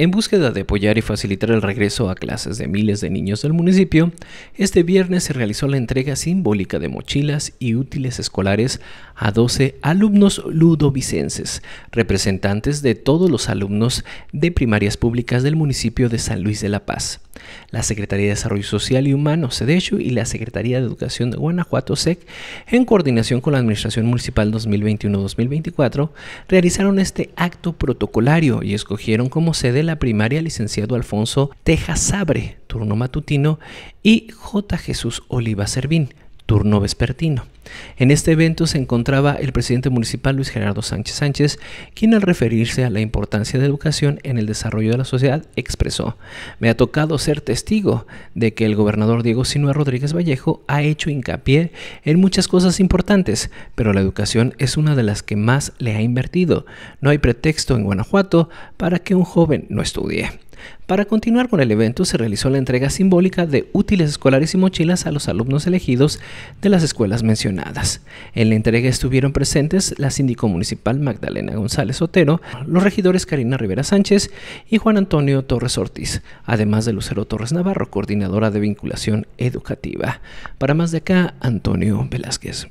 En búsqueda de apoyar y facilitar el regreso a clases de miles de niños del municipio, este viernes se realizó la entrega simbólica de mochilas y útiles escolares a 12 alumnos ludovicenses, representantes de todos los alumnos de primarias públicas del municipio de San Luis de la Paz. La Secretaría de Desarrollo Social y Humano, SEDESHU, y la Secretaría de Educación de Guanajuato, SEC, en coordinación con la Administración Municipal 2021-2024, realizaron este acto protocolario y escogieron como sede la primaria licenciado Alfonso Tejasabre, turno matutino, y J. Jesús Oliva Servín, turno vespertino. En este evento se encontraba el presidente municipal Luis Gerardo Sánchez Sánchez, quien al referirse a la importancia de educación en el desarrollo de la sociedad expresó, me ha tocado ser testigo de que el gobernador Diego Sinúa Rodríguez Vallejo ha hecho hincapié en muchas cosas importantes, pero la educación es una de las que más le ha invertido. No hay pretexto en Guanajuato para que un joven no estudie. Para continuar con el evento se realizó la entrega simbólica de útiles escolares y mochilas a los alumnos elegidos de las escuelas En la entrega estuvieron presentes la síndico municipal Magdalena González Otero, los regidores Karina Rivera Sánchez y Juan Antonio Torres Ortiz, además de Lucero Torres Navarro, coordinadora de vinculación educativa. Para más de acá, Antonio Velázquez.